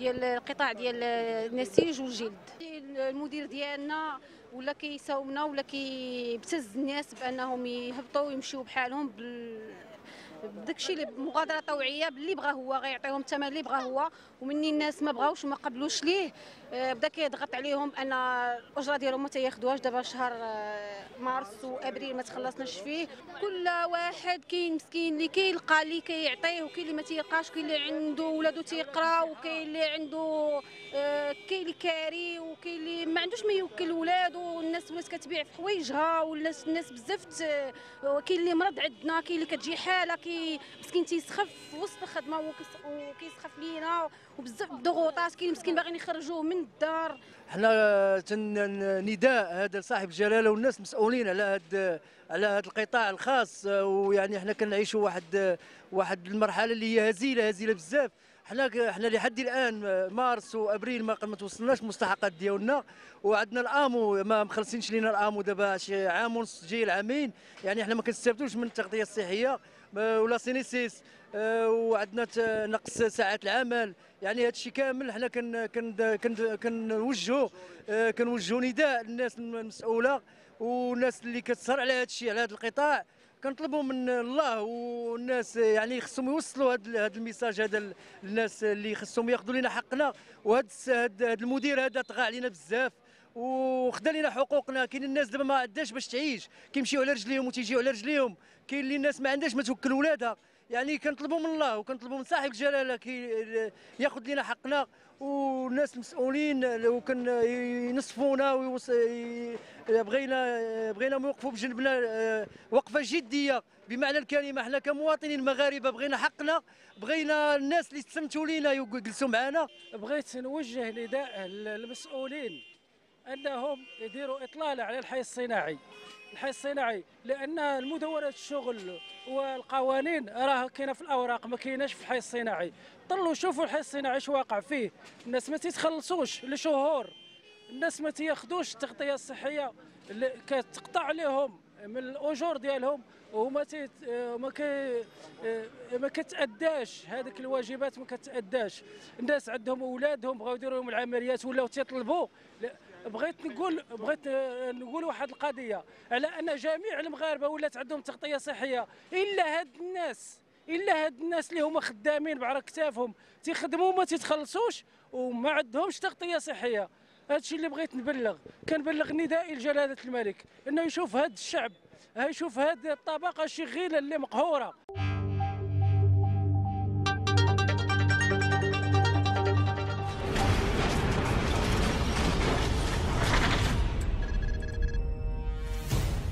ديال القطاع ديال النسيج والجلد. المدير ديالنا ولا كيساومنا ولا كيبتز الناس بأنهم يهبطوا ويمشيو بحالهم بداك الشيء اللي مغادرة طوعية باللي بغا هو غيعطيهم الثمن اللي بغا هو ومني الناس ما بغاوش وما قبلوش ليه. آه، بدا كيضغط عليهم أن الأجرة ديالهم ما تياخذوهاش دابا شهر آه، مارس وابريل ما تخلصناش فيه. كل واحد كاين مسكين اللي كيلقى اللي كيعطيه وكاين اللي ما تيلقاش كاين اللي عنده ولادو تيقرا وكاين اللي عنده آه، كاين اللي كاري وكاين اللي ما عندوش ما يوكل ولادو والناس ولات كتبيع في حوايجها والناس الناس بزاف كاين اللي مرض عندنا كاين اللي كتجي حالة كي مسكين تيسخف في وسط الخدمه وكيسخف لينا وبزاف الضغوطات كاين مسكين باغيين يخرجوه من الدار. حنا نداء هذا لصاحب الجلاله والناس مسؤولين على هذا على هذا القطاع الخاص ويعني حنا كنعيشوا واحد واحد المرحلة اللي هي هزيلة هزيلة بزاف. حنا حنا لحد الآن مارس وأبريل ما ما توصلناش المستحقات ديالنا. وعندنا ال AMO ما مخلصينش لينا ال AMO دابا شي عام ونص جاي العامين. يعني حنا ما كنستافدوش من التغطية الصحية ولا CNSS وعندنا نقص ساعات العمل. يعني هذا الشيء كامل حنا كن كن كنوجهوا كنوجهوا نداء للناس المسؤولة والناس اللي كتسهر على هذا الشيء على هذا القطاع. كنطلبوا من الله والناس يعني خصهم يوصلوا هذا ال message هذا للناس اللي خصهم ياخذوا لنا حقنا. وهذا هذا المدير هذا طغى علينا بزاف وخدا لنا حقوقنا. كاين الناس دابا ما عندهاش باش تعيش. كيمشيو على رجليهم وتيجيو على رجليهم. كاين اللي الناس ما عندهاش ما توكل ولادها. يعني كنطلبوا من الله وكنطلبوا من صاحب الجلاله كي ياخذ لنا حقنا والناس المسؤولين وكان ينصفونا بغينا بغينا يوقفوا بجنبنا آه، وقفة جدية. بمعنى الكلمة إحنا كمواطنين مغاربة بغينا حقنا بغينا الناس اللي استمتوا لينا يجلسوا معنا. بغيت نوجه نداء للمسؤولين أنهم يديروا اطلاله على الحي الصناعي. الحي الصناعي لأن المدونات الشغل والقوانين راه كاينة في الأوراق ما كايناش في الحي الصناعي. طلوا شوفوا الحي الصناعي اش واقع فيه. الناس ما تيتخلصوش لشهور. الناس ما تياخذوش التغطية الصحية اللي كتقطع عليهم من الأجور ديالهم وما تي ما كي ما كتأداش. هذيك الواجبات ما كتأداش. الناس عندهم أولادهم بغاو يديروا لهم العمليات ولاو تيطلبوا. بغيت نقول بغيت نقول واحد القضية على أن جميع المغاربة ولات عندهم تغطية صحية. إلا هاد الناس إلا هاد الناس اللي هما خدامين بعرى كتافهم تيخدموا ما تيتخلصوش وما عندهمش تغطية صحية. هذا الشيء اللي بغيت نبلغ. كنبلغ ندائي لجلالة الملك إنه يشوف هذا الشعب يشوف هذه الطبقة الشغيلة اللي مقهورة.